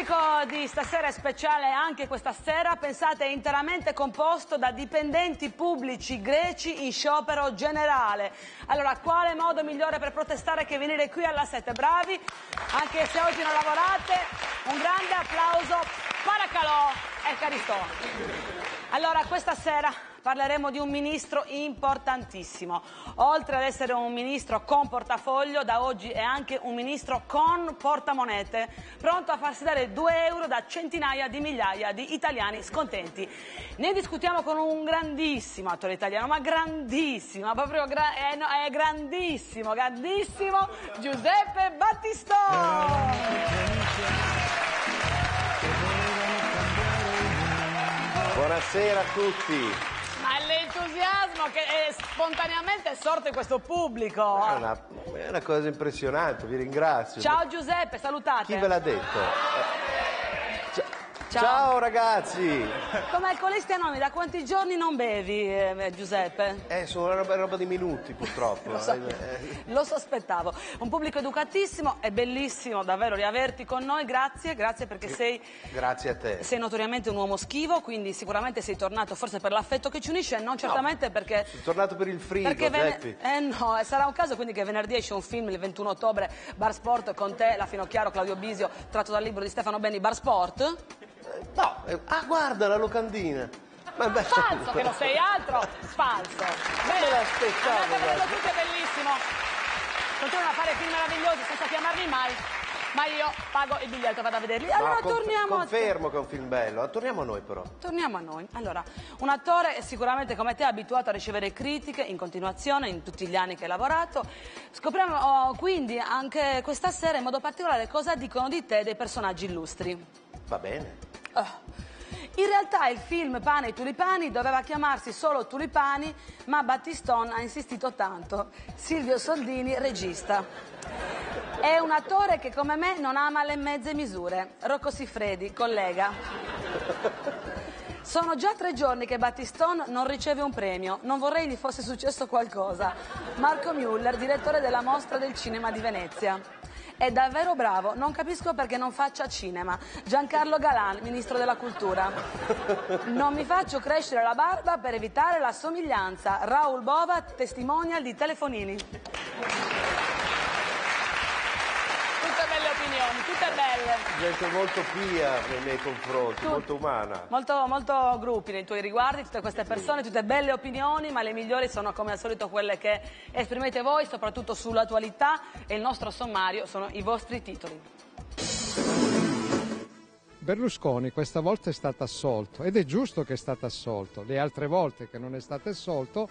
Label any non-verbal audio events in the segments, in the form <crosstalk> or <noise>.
Pubblico di stasera è speciale anche questa sera, pensate, è interamente composto da dipendenti pubblici greci in sciopero generale. Allora, quale modo migliore per protestare che venire qui alla 7? Bravi, anche se oggi non lavorate, un grande applauso Paracalò e Caristone. Allora, questa sera parleremo di un ministro importantissimo. Oltre ad essere un ministro con portafoglio, da oggi è anche un ministro con portamonete, pronto a farsi dare 2 euro da centinaia di migliaia di italiani scontenti. Ne discutiamo con un grandissimo attore italiano, ma grandissimo, proprio gra- è, no, è grandissimo, grandissimo Giuseppe Battistone. Buonasera a tutti. L'entusiasmo che è spontaneamente sorto in questo pubblico. È una, è una cosa impressionante, vi ringrazio. Ciao Giuseppe, salutate. Chi ve l'ha detto? Ciao. Ciao. Ragazzi! Come alcolisti anonimi, da quanti giorni non bevi, eh, Giuseppe? Eh, sono roba, roba di minuti purtroppo. <laughs> Lo, so- Eh, lo sospettavo. Un pubblico educatissimo, è bellissimo davvero riaverti con noi, grazie, grazie perché sei, Grazie a te. sei notoriamente un uomo schivo, quindi sicuramente sei tornato forse per l'affetto che ci unisce, e non certamente perché... Sono tornato per il frigo, Perché Geppi. eh no, eh, sarà un caso quindi che venerdì esce un film il 21 ottobre, Bar Sport, con te, la Finocchiaro, Claudio Bisio, tratto dal libro di Stefano Benni, Bar Sport? No, eh, ah guarda la locandina. Ma beh, Falso, che non sei altro, falso. Bene, andate a vederlo tutti, è bellissimo. Continuano a fare film meravigliosi senza chiamarli mai, ma io pago il biglietto, vado a vederli. No, Allora conf- torniamo a. Confermo che è un film bello. Torniamo a noi però. Torniamo a noi. Allora, un attore è sicuramente come te abituato a ricevere critiche in continuazione in tutti gli anni che hai lavorato. Scopriamo oh, quindi anche questa sera in modo particolare cosa dicono di te dei personaggi illustri. Va bene. Oh. In realtà il film Pane e Tulipani doveva chiamarsi solo Tulipani, ma Battistone ha insistito tanto. Silvio Soldini, regista. È un attore che come me non ama le mezze misure. Rocco Siffredi, collega. Sono già tre giorni che Battistone non riceve un premio. Non vorrei gli fosse successo qualcosa. Marco Müller, direttore della Mostra del Cinema di Venezia. È davvero bravo, non capisco perché non faccia cinema. Giancarlo Galan, ministro della cultura. Non mi faccio crescere la barba per evitare la somiglianza. Raul Bova, testimonial di telefonini. Tutte belle opinioni, tutte belle. Gente molto pia nei miei confronti, Tu- molto umana. Molto, molto gruppi nei tuoi riguardi, tutte queste persone, tutte belle opinioni, ma le migliori sono come al solito quelle che esprimete voi, soprattutto sull'attualità e il nostro sommario sono i vostri titoli. Berlusconi questa volta è stato assolto ed è giusto che è stato assolto. Le altre volte che non è stato assolto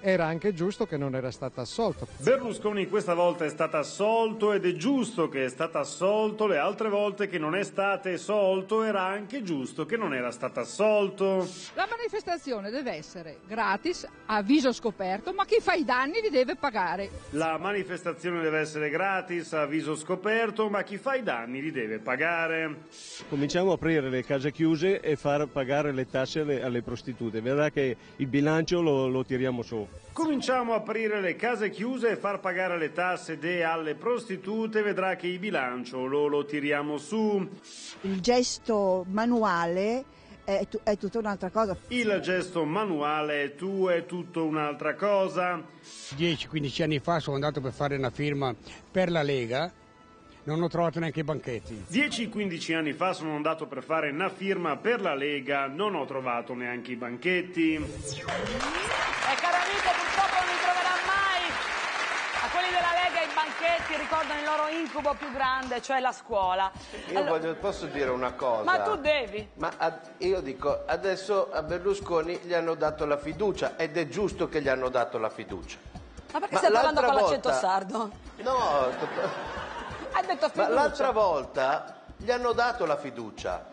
era anche giusto che non era stato assolto. Berlusconi questa volta è stato assolto ed è giusto che è stato assolto, le altre volte che non è stato assolto era anche giusto che non era stato assolto. La manifestazione deve essere gratis, a viso scoperto, ma chi fa i danni li deve pagare. La manifestazione deve essere gratis, a viso scoperto, ma chi fa i danni li deve pagare. Cominciamo a aprire le case chiuse e far pagare le tasse alle, alle prostitute. Vedrà che il bilancio lo, lo tiriamo su. Cominciamo a aprire le case chiuse e far pagare le tasse de alle prostitute, vedrà che il bilancio lo, lo tiriamo su. Il gesto manuale è, tu- è tutta un'altra cosa. Il gesto manuale è tu è tutto un'altra cosa. 10-15 anni fa sono andato per fare una firma per la Lega, non ho trovato neanche i banchetti. 10-15 anni fa sono andato per fare una firma per la Lega, non ho trovato neanche i banchetti. E caro amico, purtroppo non li troverà mai. A quelli della Lega i banchetti ricordano il loro incubo più grande, cioè la scuola. Io Allora- voglio, posso dire una cosa? Ma tu devi. Ma a- io dico, adesso a Berlusconi gli hanno dato la fiducia ed è giusto che gli hanno dato la fiducia. Ma perché Ma stai parlando con l'accento volta- sardo? No, detto ma fiducia. l'altra volta gli hanno dato la fiducia.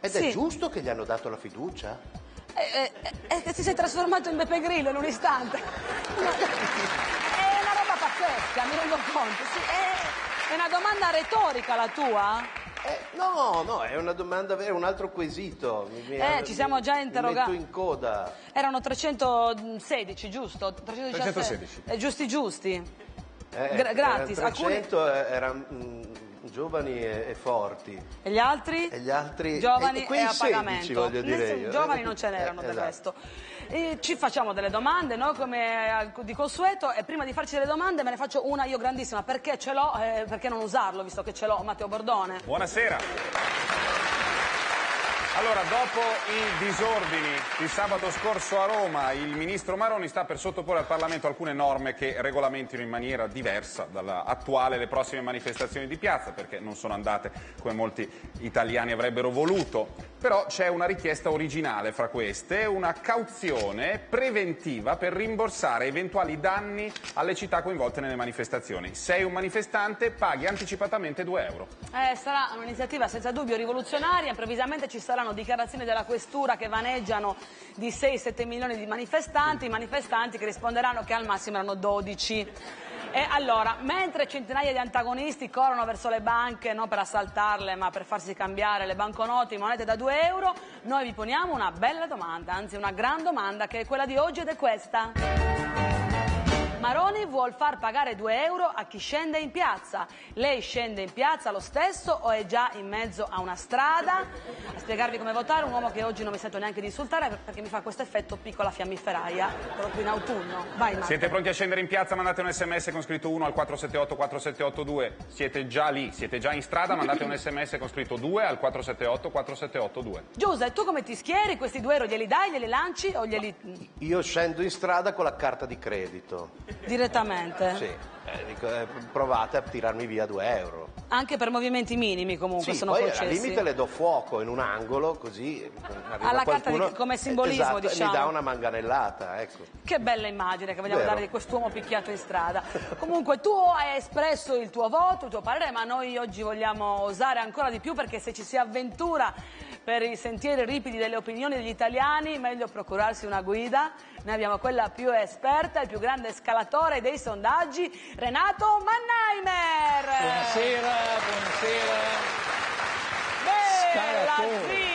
Ed Sì. è giusto che gli hanno dato la fiducia? Eh, eh, eh, che ti sei trasformato in Beppe Grillo in un istante. È una roba pazzesca, mi rendo conto. Sì, è, è una domanda retorica la tua? Eh, no, no, è una domanda vera, un altro quesito. Mi- mi- Eh, ci siamo già interrogati. in coda. Erano 316, giusto? 317. 316. Eh, giusti giusti. Eh, Gra- gratis, erano alcuni- 300 era mm, giovani e, e forti. E gli altri? E gli altri Giovani e e, a 16, pagamento. voglio dire Nessun- io. Giovani non ce <laughs> n'erano Eh, del esatto. resto. E ci facciamo delle domande, no? come di consueto, e prima di farci delle domande me ne faccio una io grandissima. Perché ce l'ho? Eh, perché non usarlo, visto che ce l'ho, Matteo Bordone? Buonasera. Allora, dopo i disordini di sabato scorso a Roma, il ministro Maroni sta per sottoporre al Parlamento alcune norme che regolamentino in maniera diversa dalla attuale le prossime manifestazioni di piazza, perché non sono andate come molti italiani avrebbero voluto. Però c'è una richiesta originale fra queste, una cauzione preventiva per rimborsare eventuali danni alle città coinvolte nelle manifestazioni. Sei un manifestante, paghi anticipatamente 2 euro. Eh, sarà un'iniziativa senza dubbio rivoluzionaria, improvvisamente ci saranno dichiarazioni della questura che vaneggiano di 6-7 milioni di manifestanti, i manifestanti che risponderanno che al massimo erano 12. E allora, mentre centinaia di antagonisti corrono verso le banche non per assaltarle ma per farsi cambiare le banconote monete da 2 euro, noi vi poniamo una bella domanda, anzi una gran domanda che è quella di oggi ed è questa. Maroni vuol far pagare 2 euro a chi scende in piazza. Lei scende in piazza lo stesso o è già in mezzo a una strada? A spiegarvi come votare un uomo che oggi non mi sento neanche di insultare perché mi fa questo effetto piccola fiammiferaia, proprio in autunno. Vai Marco. Siete pronti a scendere in piazza? Mandate un sms con scritto 1 al 478 4782. Siete già lì, siete già in strada, mandate un sms con scritto 2 al 478 4782. Giuse, tu come ti schieri? Questi 2 euro glieli dai, glieli lanci o glieli Io scendo in strada con la carta di credito. Direttamente? Sì, eh, dico, eh, provate a tirarmi via 2 euro. Anche per movimenti minimi comunque Sì, sono poi concessi. al limite le do fuoco in un angolo così arriva Alla carta di- qualcuno come simbolismo, esatto, e diciamo. mi dà una manganellata, ecco. Che bella immagine che vogliamo Vero. dare di quest'uomo picchiato in strada. <laughs> Comunque tu hai espresso il tuo voto, il tuo parere, ma noi oggi vogliamo osare ancora di più perché se ci si avventura per i sentieri ripidi delle opinioni degli italiani, meglio procurarsi una guida. Noi abbiamo quella più esperta, il più grande scalatore dei sondaggi, Renato Mannheimer. Buonasera, buonasera. Bella.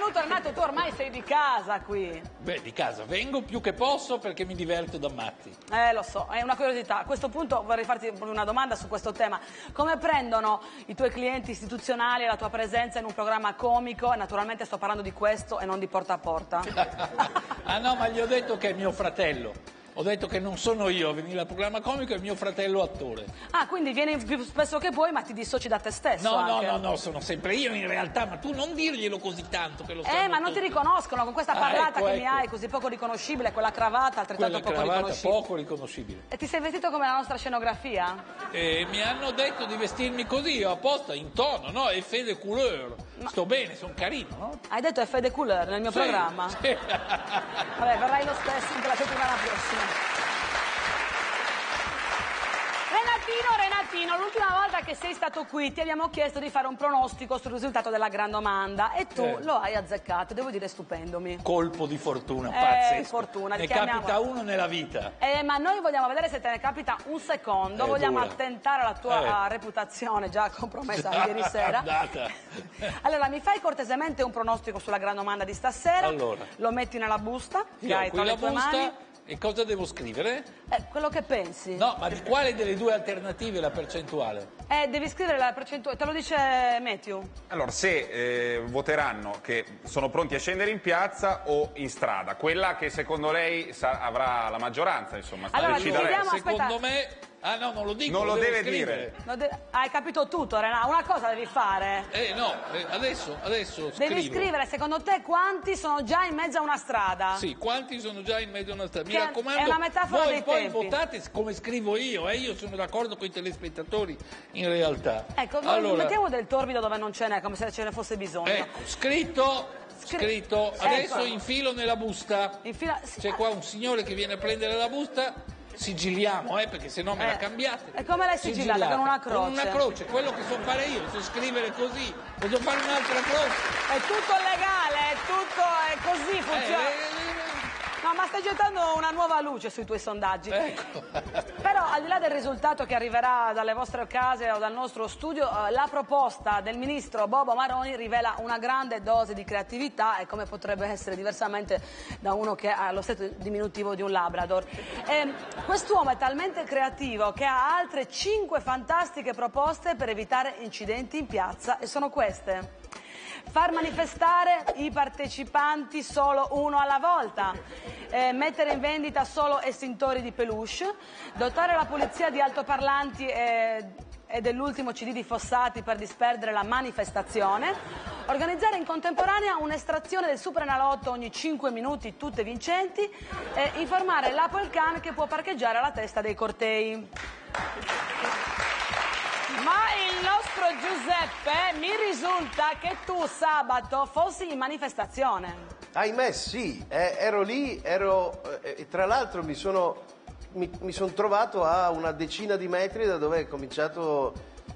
Benvenuto Renato, tu ormai sei di casa qui. Beh, di casa vengo più che posso perché mi diverto da matti. Eh, lo so, è una curiosità. A questo punto vorrei farti una domanda su questo tema. Come prendono i tuoi clienti istituzionali la tua presenza in un programma comico? E naturalmente sto parlando di questo e non di porta a porta. <laughs> ah no, ma gli ho detto che è mio fratello. Ho detto che non sono io a venire al programma comico, è mio fratello attore. Ah, quindi vieni più spesso che puoi, ma ti dissoci da te stesso No, no, anche. no, no, sono sempre io in realtà, ma tu non dirglielo così tanto che lo Eh, ma non ti tutti. riconoscono con questa Ah, parlata ecco, che mi ecco. hai, così poco riconoscibile, quella cravatta altrettanto Quella poco cravatta riconoscibile. poco riconoscibile. E ti sei vestito come la nostra scenografia? E mi hanno detto di vestirmi così, io apposta, in tono, no? E fede couleur. Sto bene, sono carino, no? Hai detto è Fede Cooler nel mio Sì, programma? sì. Vabbè, verrai lo stesso anche la settimana prossima. Renatino, Renatino, l'ultima volta che sei stato qui ti abbiamo chiesto di fare un pronostico sul risultato della gran domanda e tu Eh. lo hai azzeccato, devo dire stupendomi. Colpo di fortuna, Eh, pazzesco. fortuna, ne chiamiamola. capita uno nella vita. Eh, ma noi vogliamo vedere se te ne capita un secondo, È vogliamo dura. attentare alla tua Eh. reputazione già compromessa ieri sera. Andata. <laughs> Allora, mi fai cortesemente un pronostico sulla gran domanda di stasera? Allora. Lo metti nella busta che Io ho hai qui tra la le tue busta mani? E cosa devo scrivere? Eh, quello che pensi. No, ma di quale delle due alternative è la percentuale? Eh, devi scrivere la percentuale, te lo dice Matthew. Allora, se eh, voteranno che sono pronti a scendere in piazza o in strada, quella che secondo lei sa- avrà la maggioranza, insomma, sta Allora, decidere. decidiamo- Secondo aspetta. me... Ah no, non lo dico, Non lo devo deve scrivere. dire. Lo de- hai capito tutto, Renato. Una cosa devi fare. Eh no, eh, adesso, adesso Devi scrivo. scrivere, secondo te, quanti sono già in mezzo a una strada? Sì, quanti sono già in mezzo a una strada? Mi Che raccomando, è una metafora voi dei poi tempi. votate come scrivo io, eh? io sono d'accordo con i telespettatori in realtà. Ecco, allora, mettiamo del torbido dove non ce n'è, come se ce ne fosse bisogno. ecco, scritto, Scri- scritto, Ecco. adesso infilo nella busta. Infila- C'è qua un signore che viene a prendere la busta, sigilliamo, eh, perché se no me Eh, la cambiate. e come l'hai sigillata? Con una Con una croce? croce, quello che so fare io, so scrivere così, posso fare un'altra croce. È tutto legale, è tutto è così, funziona. Eh, eh, No, ma stai gettando una nuova luce sui tuoi sondaggi. Ecco. Però al di là del risultato che arriverà dalle vostre case o dal nostro studio, eh, la proposta del ministro Bobo Maroni rivela una grande dose di creatività e come potrebbe essere diversamente da uno che ha lo stesso diminutivo di un Labrador. E quest'uomo è talmente creativo che ha altre cinque fantastiche proposte per evitare incidenti in piazza e sono queste. Far manifestare i partecipanti solo uno alla volta, eh, mettere in vendita solo estintori di peluche, dotare la polizia di altoparlanti e, e dell'ultimo CD di Fossati per disperdere la manifestazione, organizzare in contemporanea un'estrazione del Supernalotto ogni 5 minuti, tutte vincenti, e informare l'Apple Can che può parcheggiare alla testa dei cortei. Ma il nostro Giuseppe mi risulta che tu sabato fossi in manifestazione. Ahimè sì, eh, ero lì, ero, eh, tra l'altro mi sono, mi, mi son trovato a una decina di metri da dove è cominciato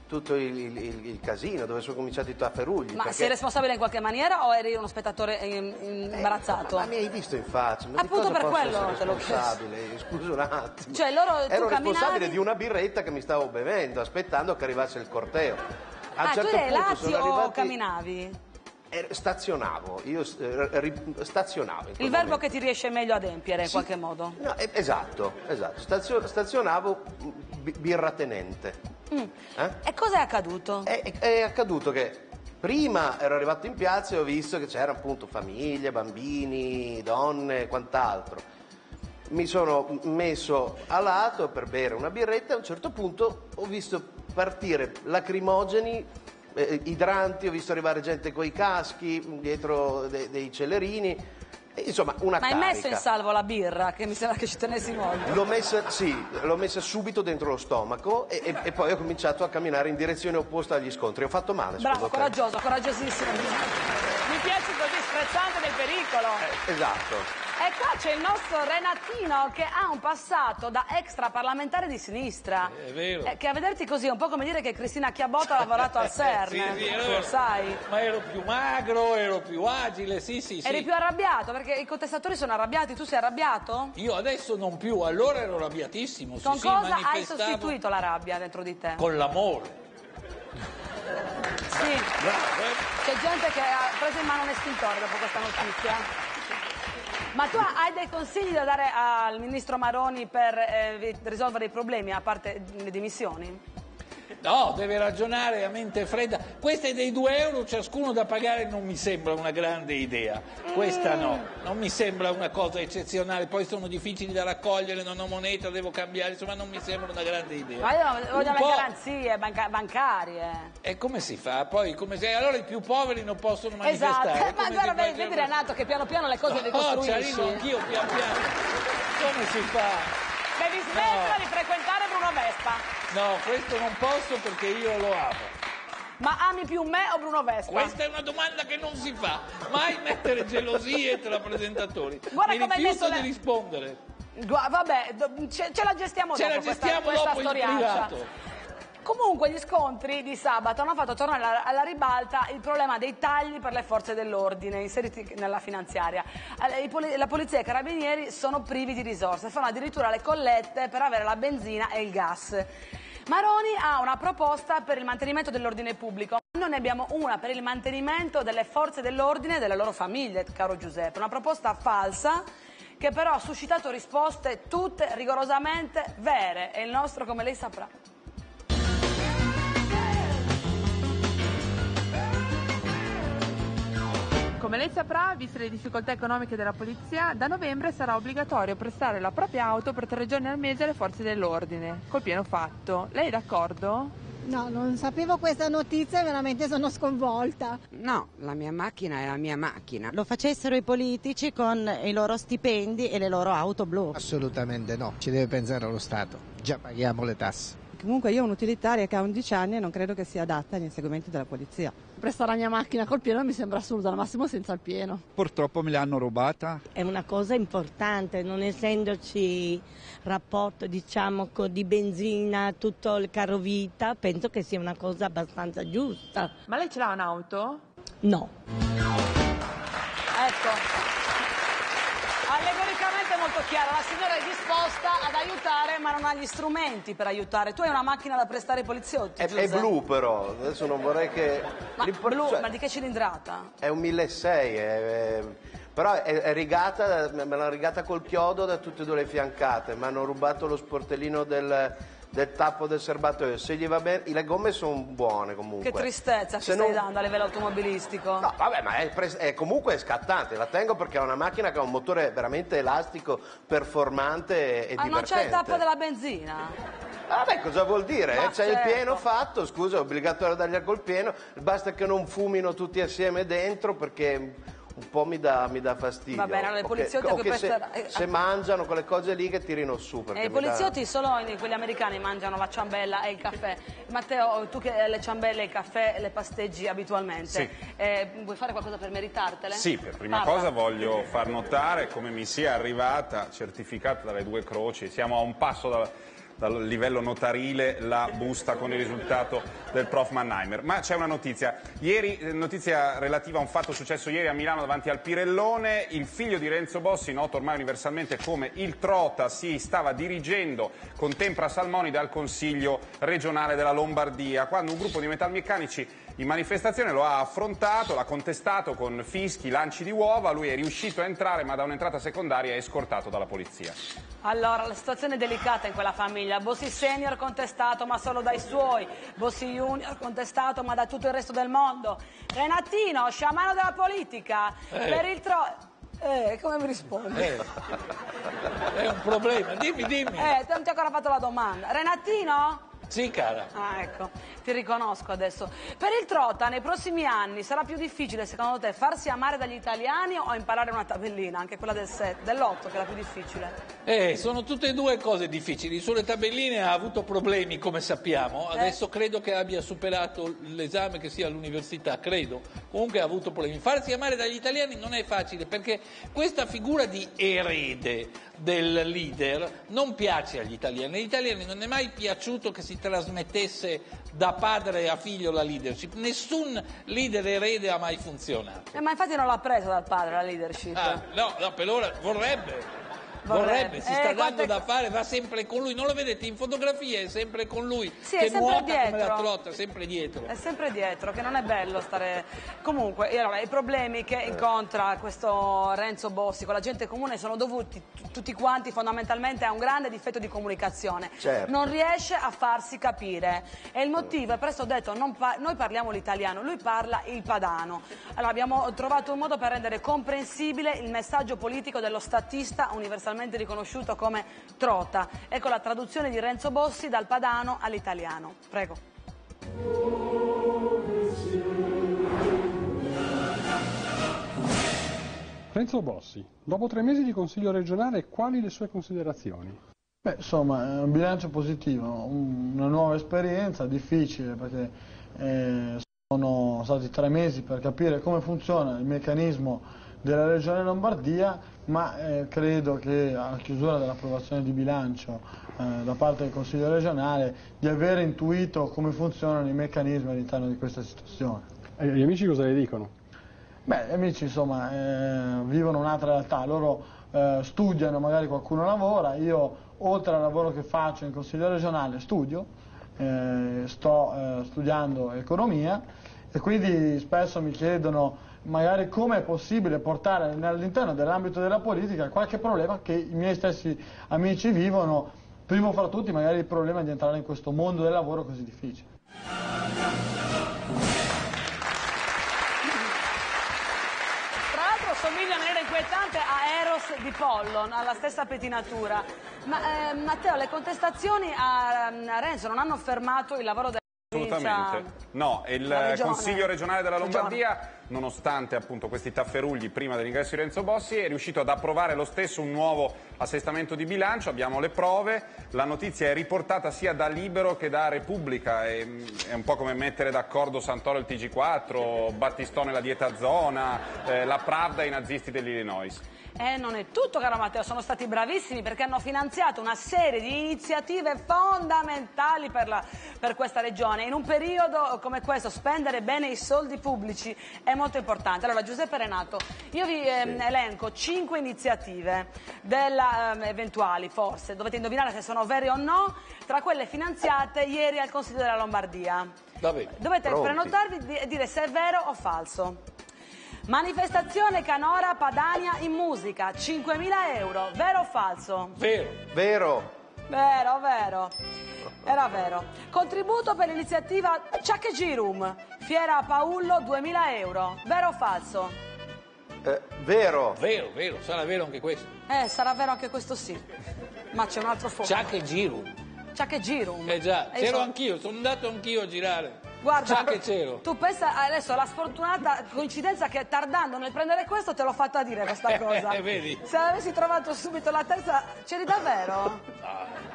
tutto il, il- il casino, dove sono cominciati i tafferugli. Ma perché- sei responsabile in qualche maniera o eri uno spettatore in- imbarazzato? Ma mi hai visto in faccia, ma Appunto per quello te chiesto. responsabile? Scusa un attimo. Cioè, loro- Ero responsabile camminavi- di una birretta che mi stavo bevendo, aspettando che arrivasse il corteo. A un ah, certo tu eri punto Lazio sono o arrivati... camminavi? Eh, Stazionavo, io eh, stazionavo. Il verbo momento. che ti riesce meglio ad empiere in Sì. qualche modo. No, eh, esatto, esatto. Stazio- stazionavo mm, bi- birratenente. Mm. Eh? E cosa è accaduto? È, è- è accaduto che prima ero arrivato in piazza e ho visto che c'erano appunto famiglie, bambini, donne e quant'altro. Mi sono messo a lato per bere una birretta e a un certo punto ho visto partire lacrimogeni, eh, idranti, ho visto arrivare gente coi caschi, dietro de- dei celerini, e, insomma una Ma hai messo in salvo la birra, che mi sembra che ci tenessi molto. L'ho messa, sì, l'ho messa subito dentro lo stomaco e, e- e poi ho cominciato a camminare in direzione opposta agli scontri. Ho fatto male, Bravo, secondo te? coraggioso, coraggiosissimo. Mi piace così sprezzante del pericolo. Esatto. E qua c'è il nostro Renatino che ha un passato da extra parlamentare di sinistra. È vero. Eh, che a vederti così è un po' come dire che Cristina Chiabotto ha lavorato al <laughs> CERN. Sì, sì, è lo vero. sai. Ma ero più magro, ero più agile, sì, sì, sì. Eri più arrabbiato perché i contestatori sono arrabbiati, tu sei arrabbiato? Io adesso non più, allora ero arrabbiatissimo. Con sì, cosa hai manifestavo sostituito la rabbia dentro di te? Con l'amore. Sì. C'è gente che ha preso in mano un estintore dopo questa notizia. Ma tu hai dei consigli da dare al ministro Maroni per eh, risolvere i problemi, a parte le dimissioni? No, deve ragionare a mente fredda. Queste dei 2 euro ciascuno da pagare non mi sembra una grande idea. Questa no, non mi sembra una cosa eccezionale. Poi sono difficili da raccogliere, non ho moneta, devo cambiare, insomma non mi sembra una grande idea. Ma io voglio le garanzie banca- bancarie. E come si fa? Poi come se... Allora i più poveri non possono manifestare. Esatto, ma guarda, fa? vedi, vedi Renato che piano piano le cose le No, ci costruisci. arrivo anch'io pian piano. Come si fa? Devi smettere No. di frequentare. No, questo non posso perché io lo amo. Ma ami più me o Bruno Vespa? Questa è una domanda che non si fa. Mai mettere gelosie tra presentatori. Guarda Mi come hai rifiuto messo di le- rispondere. Gua- Vabbè, do- ce, ce la gestiamo Ce dopo la gestiamo questa, questa dopo in storiaccia. Comunque gli scontri di sabato hanno fatto tornare alla, alla ribalta il problema dei tagli per le forze dell'ordine inseriti nella finanziaria. La polizia e i carabinieri sono privi di risorse, fanno addirittura le collette per avere la benzina e il gas. Maroni ha una proposta per il mantenimento dell'ordine pubblico. Noi ne abbiamo una per il mantenimento delle forze dell'ordine e delle loro famiglie, caro Giuseppe. Una proposta falsa che però ha suscitato risposte tutte rigorosamente vere e il nostro, come lei saprà. Lei saprà, viste le difficoltà economiche della polizia, da novembre sarà obbligatorio prestare la propria auto per tre giorni al mese alle forze dell'ordine, col pieno fatto. Lei è d'accordo? No, non sapevo questa notizia e veramente sono sconvolta. No, la mia macchina è la mia macchina. Lo facessero i politici con i loro stipendi e le loro auto blu. Assolutamente no, ci deve pensare lo Stato. Già paghiamo le tasse. Comunque io ho un'utilitaria che ha 11 anni e non credo che sia adatta agli inseguimenti della polizia. Prestare la mia macchina col pieno mi sembra assurdo, al massimo senza il pieno. Purtroppo me l'hanno rubata. È una cosa importante, non essendoci rapporto diciamo di benzina, tutto il caro vita, penso che sia una cosa abbastanza giusta. Ma lei ce l'ha un'auto? No. Ecco. Molto chiaro, la signora è disposta ad aiutare ma non ha gli strumenti per aiutare. Tu hai una macchina da prestare ai poliziotti, È, è Giuseppe? blu però, adesso non vorrei che... Ma, l'impor- blu, cioè, ma di che cilindrata? È un 1600, è- è- però è, è rigata, me l'hanno rigata col chiodo da tutte e due le fiancate, mi hanno rubato lo sportellino del, del tappo del serbatoio, se gli va bene, le gomme sono buone comunque. Che tristezza che Se stai non- dando a livello automobilistico. No, vabbè, ma è, pres- è comunque scattante, la tengo perché è una macchina che ha un motore veramente elastico, performante e ah, non divertente. c'è il tappo della benzina? Vabbè, cosa vuol dire? Ma Eh, C'è il certo. pieno fatto, scusa, è obbligatorio dargli col pieno, basta che non fumino tutti assieme dentro perché un po' mi dà, mi dà fastidio. Va bene, allora i poliziotti o che che se, eh, se mangiano quelle cose lì che tirino su. E i mi dà- poliziotti solo in- quelli americani mangiano la ciambella e il caffè. Matteo, tu che le ciambelle e il caffè le pasteggi abitualmente, Sì. eh, vuoi fare qualcosa per meritartele? Sì, per prima Parla. cosa voglio far notare come mi sia arrivata, certificata dalle due croci, siamo a un passo dal, dal livello notarile, la busta con il risultato del prof Mannheimer. Ma c'è una notizia, ieri, eh, notizia relativa a un fatto successo ieri a Milano davanti al Pirellone, il figlio di Renzo Bossi, noto ormai universalmente come il Trota, si stava dirigendo con tempra salmoni dal Consiglio regionale della Lombardia, quando un gruppo di metalmeccanici in manifestazione lo ha affrontato, l'ha contestato con fischi, lanci di uova, lui è riuscito a entrare ma da un'entrata secondaria è scortato dalla polizia. Allora, la situazione è delicata in quella famiglia. Bossi senior contestato ma solo dai suoi, Bossi junior contestato ma da tutto il resto del mondo. Renatino, sciamano della politica, Eh. per il tro... Eh, come mi rispondi? Eh, è un problema, dimmi, dimmi. Eh, non ti ho ancora fatto la domanda. Renatino? Sì, cara. Ah, ecco, ti riconosco adesso. Per il Trota, nei prossimi anni sarà più difficile, secondo te, farsi amare dagli italiani o imparare una tabellina, anche quella del 7, dell'8, che è la più difficile? Eh, sono tutte e due cose difficili. Sulle tabelline ha avuto problemi, come sappiamo. Eh. Adesso credo che abbia superato l'esame che sia all'università, credo. Comunque ha avuto problemi. Farsi amare dagli italiani non è facile perché questa figura di erede del leader non piace agli italiani. Agli italiani non è mai piaciuto che si trasmettesse da padre a figlio la leadership. Nessun leader erede ha mai funzionato. Eh, ma infatti non l'ha presa dal padre la leadership. Ah, no, no, per ora vorrebbe. Vorrebbe. Vorrebbe, si Eh, sta quante- dando da fare, va sempre con lui, non lo vedete in fotografie, è sempre con lui, Sì, è che sempre nuota come dietro. la trotta, sempre dietro. È sempre dietro, che non è bello stare... Comunque, allora, i problemi che incontra questo Renzo Bossi con la gente comune sono dovuti tutti quanti fondamentalmente a un grande difetto di comunicazione. Certo. Non riesce a farsi capire. E il motivo è, presto ho detto, non pa- noi parliamo l'italiano, lui parla il padano. Allora abbiamo trovato un modo per rendere comprensibile il messaggio politico dello statista universalmente riconosciuto come Trota. Ecco la traduzione di Renzo Bossi dal padano all'italiano. Prego. Renzo Bossi, dopo tre mesi di Consiglio regionale, quali le sue considerazioni? Beh, insomma, è un bilancio positivo, un- una nuova esperienza, difficile perché eh, sono stati tre mesi per capire come funziona il meccanismo della Regione Lombardia, ma eh, credo che alla chiusura dell'approvazione di bilancio eh, da parte del Consiglio regionale di aver intuito come funzionano i meccanismi all'interno di questa situazione. E gli amici cosa le dicono? Beh, gli amici insomma eh, vivono un'altra realtà, loro eh, studiano, magari qualcuno lavora, io oltre al lavoro che faccio in Consiglio regionale studio, eh, sto eh, studiando economia e quindi spesso mi chiedono magari come è possibile portare all'interno dell'ambito della politica qualche problema che i miei stessi amici vivono, primo fra tutti magari il problema di entrare in questo mondo del lavoro così difficile. Somiglia in maniera inquietante a Eros di Pollon, alla stessa pettinatura. Ma eh, Matteo, le contestazioni a, a Renzo non hanno fermato il lavoro provincia? Assolutamente. No, il regione. Consiglio regionale della Regione. Lombardia, nonostante appunto questi tafferugli prima dell'ingresso di Renzo Bossi, è riuscito ad approvare lo stesso un nuovo assestamento di bilancio, abbiamo le prove, la notizia è riportata sia da Libero che da Repubblica, è, è un po' come mettere d'accordo Santoro e il TG4, Battistone e la dieta zona, eh, la Pravda e i nazisti dell'Illinois. E non è tutto, caro Matteo, sono stati bravissimi perché hanno finanziato una serie di iniziative fondamentali per, la- per questa regione. In un periodo come questo spendere bene i soldi pubblici è molto importante. Allora, Giuseppe Renato, io vi ehm, elenco cinque iniziative della, ehm, eventuali, forse, dovete indovinare se sono vere o no, tra quelle finanziate ieri al Consiglio della Lombardia. Dovete Pronti. prenotarvi e dire se è vero o falso. Manifestazione Canora Padania in musica, 5.000 euro, vero o falso? Vero. Vero. Vero, vero. Era vero. Contributo per l'iniziativa Ciacche Girum, Fiera a Paullo, 2.000 euro, vero o falso? Eh, vero. Vero, vero, sarà vero anche questo. Eh, sarà vero anche questo sì. Ma c'è un altro fondo. Ciacche Girum. Ciacche Girum. Eh già, c'ero so- anch'io, sono andato anch'io a girare. Guarda, Ciacche c'ero. tu pensa adesso la sfortunata coincidenza che tardando nel prendere questo te l'ho fatta dire questa cosa. Eh, vedi? Se avessi trovato subito la terza, c'eri davvero?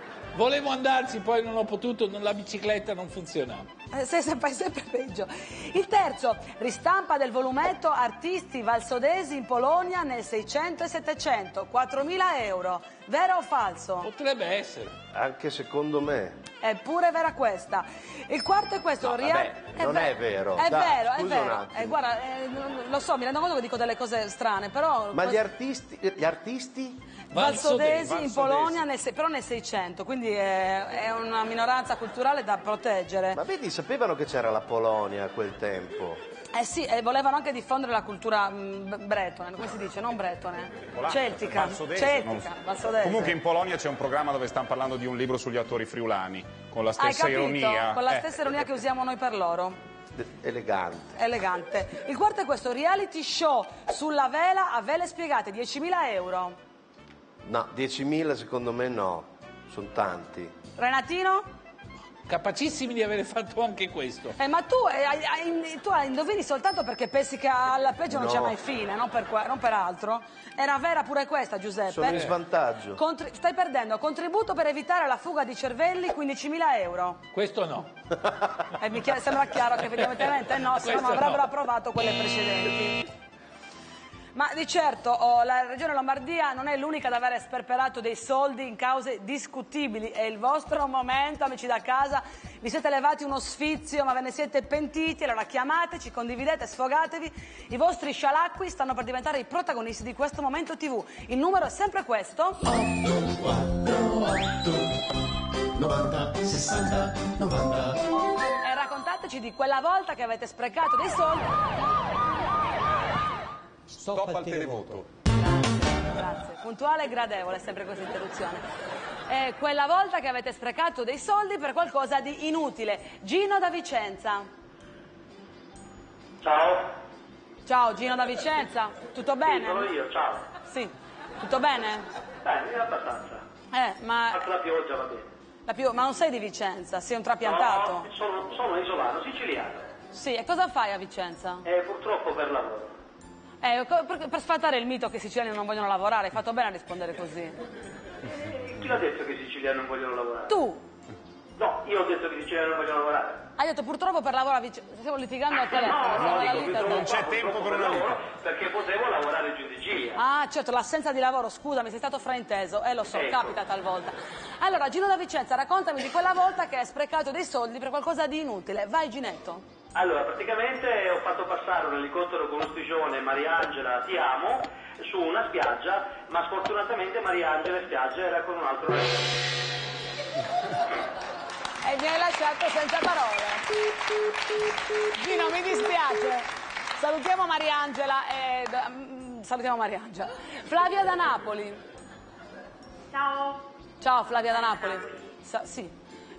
<laughs> Volevo andarci, poi non ho potuto, non- la bicicletta non funzionava. Eh, sei sempre, sempre peggio. Il terzo, ristampa del volumetto Artisti valsodesi in Polonia nel 600 e 700, 4.000 euro. Vero o falso? Potrebbe essere. Anche secondo me. Eppure vera questa. Il quarto è questo. No, ria- vabbè, non è vero. È Dai, vero, è vero. Eh, guarda, eh, lo so, mi rendo conto che dico delle cose strane, però... Ma gli artisti, gli artisti? Valsodesi in Polonia, nel se- però nel 600, quindi è, è una minoranza culturale da proteggere. Ma vedi, sapevano che c'era la Polonia a quel tempo. Eh sì, e volevano anche diffondere la cultura mh, b- bretone, come si dice? Non bretone, Polacca, celtica. valsodese, Celtica, non- valsodese. Comunque in Polonia c'è un programma dove stanno parlando di un libro sugli attori friulani, con la Hai stessa capito? ironia. Con la Eh, stessa ironia che usiamo noi per loro. De- elegante. Elegante. Il quarto è questo, reality show sulla vela a vele spiegate, 10.000 euro. No, 10.000 secondo me no. Sono tanti. Renatino? Capacissimi di aver fatto anche questo. Eh, ma tu, eh, hai- hai- tu hai indovini soltanto perché pensi che alla peggio non No. c'è mai fine, non per, qua- non per altro. Era vera pure questa, Giuseppe. Sono in svantaggio. Contri- stai perdendo. Contributo per evitare la fuga di cervelli, 15.000 euro. Questo no. E mi sembra chiaro che evidentemente <laughs> no, se no avrebbero approvato quelle precedenti. Ma di certo oh, la Regione Lombardia non è l'unica ad avere sperperato dei soldi in cause discutibili. È il vostro momento, amici da casa. Vi siete levati uno sfizio, ma ve ne siete pentiti. Allora chiamateci, condividete, sfogatevi. I vostri scialacqui stanno per diventare i protagonisti di questo momento TV. Il numero è sempre questo. 90 60 90 E raccontateci di quella volta che avete sprecato dei soldi. Stop al televoto. Grazie. Puntuale e gradevole, sempre questa interruzione. Eh, quella volta che avete sprecato dei soldi per qualcosa di inutile. Gino da Vicenza. Ciao. Ciao Gino da Vicenza, tutto bene? Sì, sono io, ciao. Sì, tutto bene? Bene, abbastanza. Eh, ma, Anche la pioggia va bene. la più- ma non sei di Vicenza, sei un trapiantato? No, sono, sono isolano, siciliano. Sì, e cosa fai a Vicenza? E purtroppo per lavoro. Eh, per, per sfatare il mito che i siciliani non vogliono lavorare, hai fatto bene a rispondere così. E chi l'ha detto che i siciliani non vogliono lavorare? Tu No, io ho detto che i siciliani non vogliono lavorare. hai detto purtroppo per lavorare stiamo litigando al telefono. No, no, dico lite. che purtroppo per lavoro perché potevo lavorare giù di Sicilia. Ah, certo, l'assenza di lavoro, scusami, sei stato frainteso, eh lo so, Ecco. capita talvolta. Allora, Gino da Vicenza, raccontami di quella volta che hai sprecato dei soldi per qualcosa di inutile. Vai, Ginetto. Allora, praticamente ho fatto passare un elicottero con lo stigione Mariangela Ti amo su una spiaggia, ma sfortunatamente Mariangela in spiaggia era con un altro. E mi hai lasciato senza parole. Gino, mi dispiace. Salutiamo Mariangela e... mm, salutiamo Mariangela. Flavia da Napoli. Ciao. Ciao Flavia da Napoli. Sa- sì,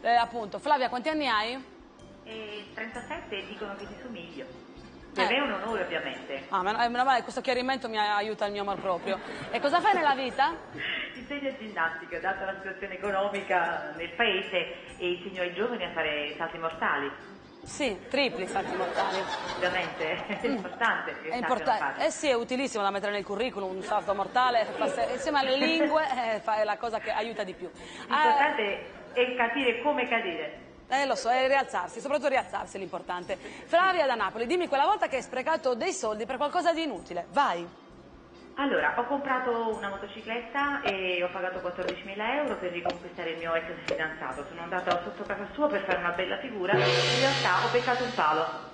Eh, appunto. Flavia, quanti anni hai? E 37 dicono che ti somiglio. Per me è un onore ovviamente. Ah, meno, eh, male, questo chiarimento mi aiuta il mio amor proprio. E cosa fai nella vita? <laughs> Insegno ginnastica, data la situazione economica nel paese e insegno ai giovani a fare salti mortali. Sì, tripli salti mortali. Ovviamente è importante che È importante. Eh sì, è utilissimo da mettere nel curriculum, un salto mortale, insieme alle lingue <laughs> eh, è la cosa che aiuta di più. L'importante è capire come cadere. Eh, lo so, è rialzarsi, soprattutto rialzarsi è l'importante. Flavia da Napoli, dimmi quella volta che hai sprecato dei soldi per qualcosa di inutile. Vai. Allora, ho comprato una motocicletta e ho pagato 14.000 euro per riconquistare il mio ex fidanzato. Sono andata sotto casa sua per fare una bella figura, in realtà ho beccato un palo.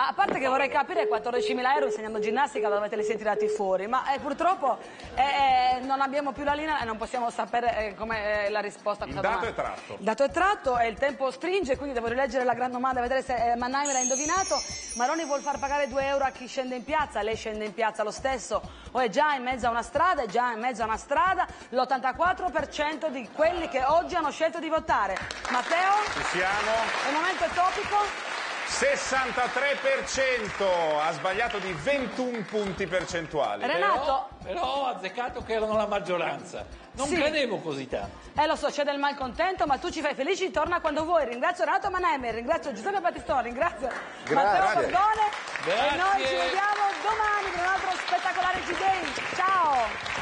A parte che vorrei capire 14.000 euro insegnando ginnastica dove te li sei tirati fuori, ma eh, purtroppo eh, eh, non abbiamo più la linea e non possiamo sapere eh, com'è la risposta. a Il dato domanda. è tratto. Il dato è tratto e il tempo stringe, quindi devo rileggere la gran domanda e vedere se eh, Mannheimer ha indovinato. Maroni vuol far pagare 2 euro a chi scende in piazza, lei scende in piazza lo stesso o è già in mezzo a una strada, è già in mezzo a una strada, l'84% di quelli che oggi hanno scelto di votare. Matteo, Ci siamo. è il momento topico. 63% ha sbagliato di 21 punti percentuali. Renato. Però, però ho azzeccato che erano la maggioranza. Non Sì. credevo così tanto. Eh lo so, c'è del malcontento, ma tu ci fai felici, torna quando vuoi. Ringrazio Renato Manemme, ringrazio Giuseppe Battistone, ringrazio Grazie. Matteo Bordone e Grazie. noi ci vediamo domani per un altro spettacolare G-Game. Ciao!